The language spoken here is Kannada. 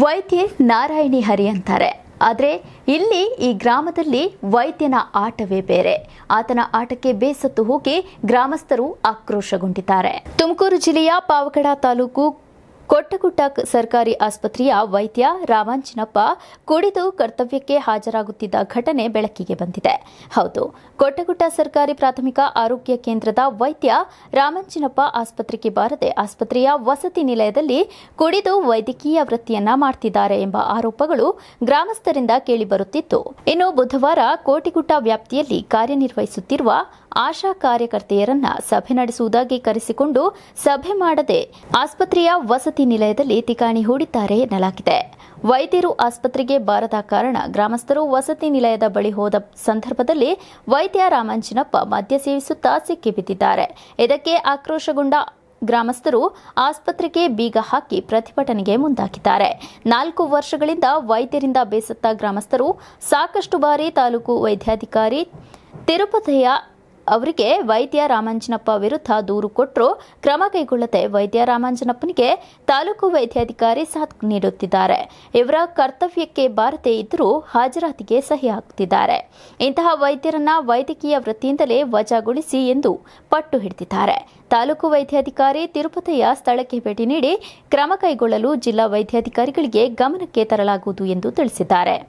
ವೈದ್ಯೆ ನಾರಾಯಣಿ ಹರಿ ಅಂತಾರೆ. ಆದರೆ ಇಲ್ಲಿ ಈ ಗ್ರಾಮದಲ್ಲಿ ವೈದ್ಯನ ಆಟವೇ ಬೇರೆ. ಆತನ ಆಟಕ್ಕೆ ಬೇಸತ್ತು ಹೋಗಿ ಗ್ರಾಮಸ್ಥರು ಆಕ್ರೋಶಗೊಂಡಿದ್ದಾರೆ. ತುಮಕೂರು ಜಿಲ್ಲೆಯ ಪಾವಗಡ ತಾಲೂಕು ಕೊಟ್ಟಗುಡ್ಡ ಸರ್ಕಾರಿ ಆಸ್ಪತ್ರೆಯ ವೈದ್ಯ ರಾಮಾಂಜನಪ್ಪ ಕುಡಿದು ಕರ್ತವ್ಯಕ್ಕೆ ಹಾಜರಾಗುತ್ತಿದ್ದ ಘಟನೆ ಬೆಳಕಿಗೆ ಬಂದಿದೆ. ಹೌದು ಕೊಟ್ಟಗುಡ್ಡ ಸರ್ಕಾರಿ ಪ್ರಾಥಮಿಕ ಆರೋಗ್ಯ ಕೇಂದ್ರದ ವೈದ್ಯ ರಾಮಾಂಜನಪ್ಪ ಆಸ್ಪತ್ರೆಗೆ ಬಾರದೆ ಆಸ್ಪತ್ರೆಯ ವಸತಿ ನಿಲಯದಲ್ಲಿ ಕುಡಿದು ವೈದ್ಯಕೀಯ ವೃತ್ತಿಯನ್ನ ಮಾಡ್ತಿದ್ದಾರೆ ಎಂಬ ಆರೋಪಗಳು ಗ್ರಾಮಸ್ಥರಿಂದ ಕೇಳಿಬರುತ್ತಿತ್ತು. ಇನ್ನು ಬುಧವಾರ ಕೋಟಿಗುಟ್ಟ ವ್ಯಾಪ್ತಿಯಲ್ಲಿ ಕಾರ್ಯನಿರ್ವಹಿಸುತ್ತಿರುವ ಆಶಾ ಕಾರ್ಯಕರ್ತೆಯರನ್ನ ಸಭೆ ನಡೆಸುವುದಾಗಿ ಕರೆಸಿಕೊಂಡು ಸಭೆ ಮಾಡದೆ ಆಸ್ಪತ್ರೆಯ ವಸತಿ ನಿಲಯದಲ್ಲಿ ತಿಕಾಣಿ ಹೂಡಿದ್ದಾರೆ ಎನ್ನಲಾಗಿದೆ. ವೈದ್ಯರು ಆಸ್ಪತ್ರೆಗೆ ಬಾರದ ಕಾರಣ ಗ್ರಾಮಸ್ಥರು ವಸತಿ ನಿಲಯದ ಬಳಿ ಹೋದ ಸಂದರ್ಭದಲ್ಲಿ ವೈದ್ಯ ರಾಮಾಂಜನಪ್ಪ ಮದ್ಯ ಸೇವಿಸುತ್ತಾ ಸಿಕ್ಕಿಬಿದ್ದಿದ್ದಾರೆ ಇದಕ್ಕೆ ಆಕ್ರೋಶಗೊಂಡ ಗ್ರಾಮಸ್ಥರು ಆಸ್ಪತ್ರೆಗೆ ಬೀಗ ಹಾಕಿ ಪ್ರತಿಭಟನೆಗೆ ಮುಂದಾಗಿದ್ದಾರೆ. ನಾಲ್ಕು ವರ್ಷಗಳಿಂದ ವೈದ್ಯರಿಂದ ಬೇಸತ್ತ ಗ್ರಾಮಸ್ಥರು ಸಾಕಷ್ಟು ಬಾರಿ ತಾಲೂಕು ವೈದ್ಯಾಧಿಕಾರಿ ತಿರುಪತಿಯ ಅವರಿಗೆ ವೈದ್ಯ ರಾಮಾಂಜನಪ್ಪ ವಿರುದ್ಧ ದೂರು ಕೊಟ್ಟರು ಕ್ರಮ ಕೈಗೊಳ್ಳದೆ ವೈದ್ಯ ರಾಮಾಂಜನಪ್ಪನಿಗೆ ತಾಲೂಕು ವೈದ್ಯಾಧಿಕಾರಿ ಸಾಥ್ ನೀಡುತ್ತಿದ್ದಾರೆ. ಇವರ ಕರ್ತವ್ಯಕ್ಕೆ ಬಾರದೇ ಇದ್ದರೂ ಹಾಜರಾತಿಗೆ ಸಹಿ ಹಾಕುತ್ತಿದ್ದಾರೆ ಇಂತಹ ವೈದ್ಯರನ್ನ ವೈದ್ಯಕೀಯ ವೃತ್ತಿಯಿಂದಲೇ ವಜಾಗೊಳಿಸಿ ಎಂದು ಪಟ್ಟು ಹಿಡಿದಿದ್ದಾರೆ. ತಾಲೂಕು ವೈದ್ಯಾಧಿಕಾರಿ ತಿರುಪತಿಯ ಸ್ಥಳಕ್ಕೆ ಭೇಟಿ ನೀಡಿ ಕ್ರಮ ಕೈಗೊಳ್ಳಲು ಜಿಲ್ಲಾ ವೈದ್ಯಾಧಿಕಾರಿಗಳಿಗೆ ಗಮನಕ್ಕೆ ತರಲಾಗುವುದು ಎಂದು ತಿಳಿಸಿದ್ದಾರೆ.